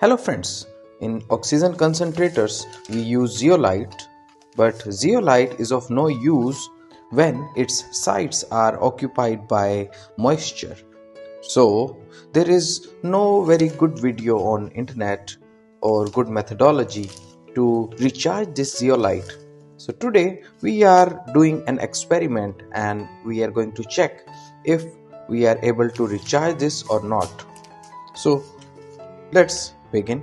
Hello friends, in oxygen concentrators we use zeolite but zeolite is of no use when its sites are occupied by moisture. So there is no very good video on internet or good methodology to recharge this zeolite. So today we are doing an experiment and we are going to check if we are able to recharge this or not. So let's begin.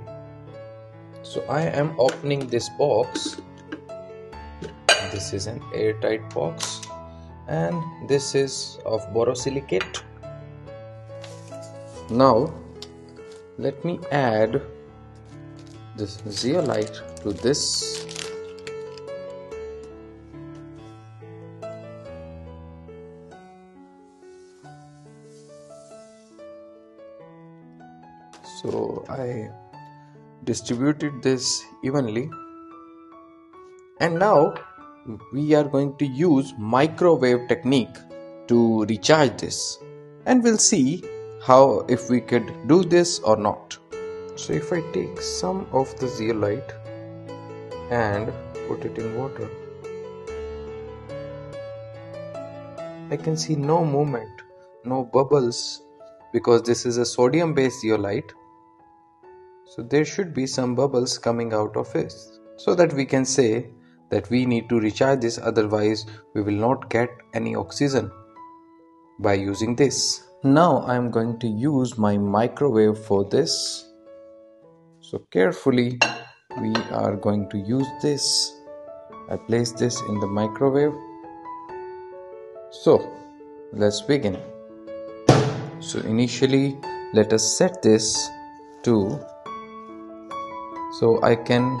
So i am opening this box. This is an airtight box. And this is of borosilicate. Now let me add this zeolite to this so I distributed this evenly. And now we are going to use microwave technique to recharge this. And we'll see how if we could do this or not. So if I take some of the zeolite and put it in water I can see no movement no bubbles because this is a sodium based zeolite so there should be some bubbles coming out of it so that we can say that we need to recharge this otherwise we will not get any oxygen by using this. Now I am going to use my microwave for this. So carefully we are going to use this. I place this in the microwave. So let's begin. So initially let us set this to so I can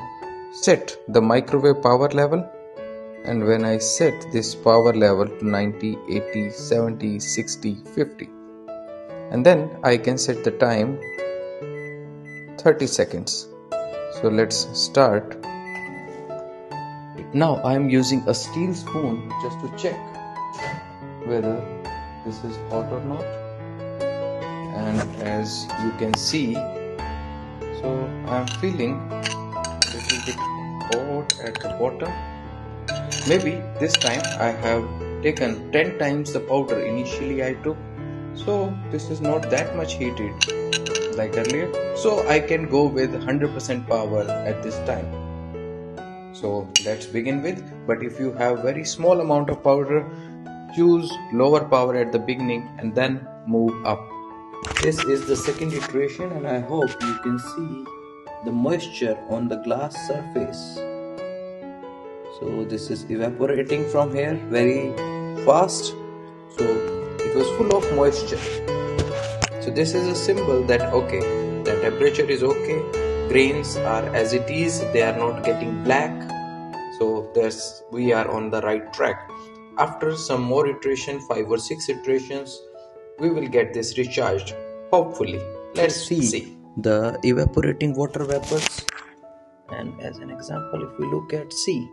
set the microwave power level. And when I set this power level to 90 80 70 60 50 and then I can set the time 30 seconds. So let's start. Now I am using a steel spoon just to check whether this is hot or not. And as you can see so I'm feeling a little bit hot at the bottom. Maybe this time I have taken 10 times the powder initially I took. So this is not that much heated like earlier. So I can go with 100% power at this time. So let's begin with but if you have very small amount of powder choose lower power at the beginning and then move up this is the second iteration and I hope you can see the moisture on the glass surface. So this is evaporating from here very fast. So it was full of moisture. So this is a symbol that okay, the temperature is okay, grains are as it is, they are not getting black. So there's we are on the right track. After some more iteration, five or six iterations, we will get this recharged hopefully. Let's see, see. the evaporating water vapors and as an example if we look at C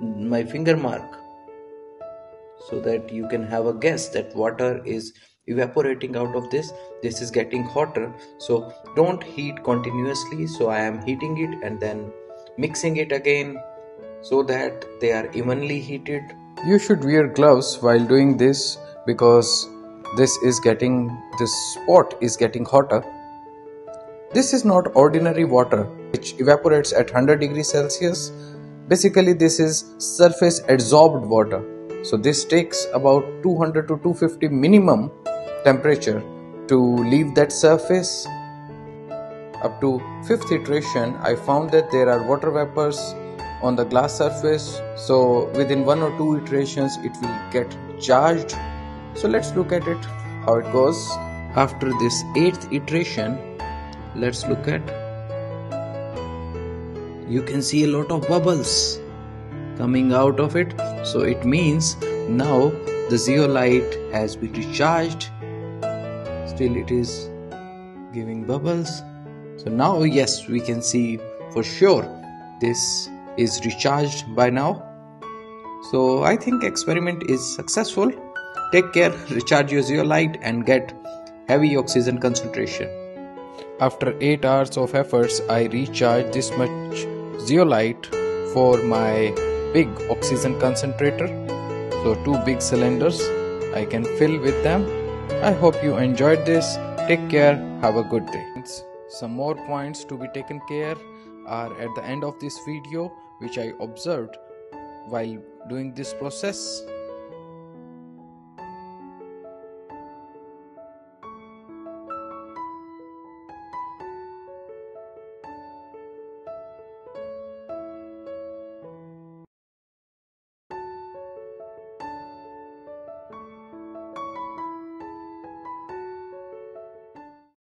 my finger mark so that you can have a guess that water is evaporating out of this this is getting hotter. So don't heat continuously so I am heating it and then mixing it again so that they are evenly heated. You should wear gloves while doing this because this is getting this spot is getting hotter. This is not ordinary water which evaporates at 100 degrees celsius. Basically this is surface adsorbed water. So this takes about 200 to 250 minimum temperature to leave that surface. Up to fifth iteration i found that there are water vapors on the glass surface. So within one or two iterations it will get charged so let's look at it. How it goes. After this eighth iteration let's look at you can see a lot of bubbles coming out of it. So it means now the zeolite has been recharged. Still it is giving bubbles. So now yes we can see for sure this is recharged by now. So i think experiment is successful Take care, recharge your zeolite and get heavy oxygen concentration. after 8 hours of efforts I recharge this much zeolite for my big oxygen concentrator. So two big cylinders I can fill with them. I hope you enjoyed this. Take care. Have a good day. Some more points to be taken care are at the end of this video which I observed while doing this process